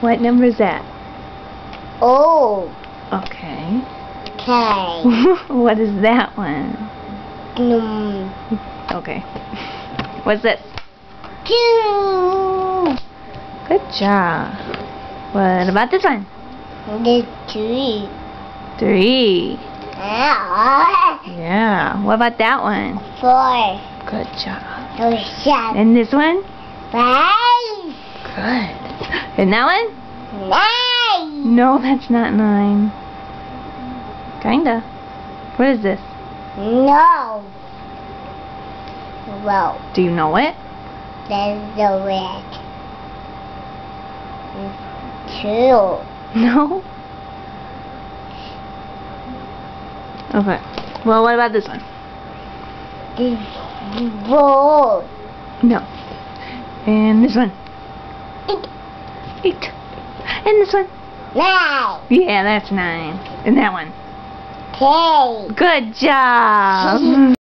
What number is that? Oh. Okay. Okay. what is that one? Um, Okay. What's this? two. Good job. What about this one? The. Three. Ah, Yeah. What about that one? four. Good job. Oh. And this one? Five. Good. And that one? Nine. No, that's not nine. Kinda. What is this? No. Well, Do you know it? there's the red. Two. No? Okay. Well, what about this one? The four. No. And this one? Eight. And this one? Nine. Yeah, that's nine. And that one? Ten. Good job!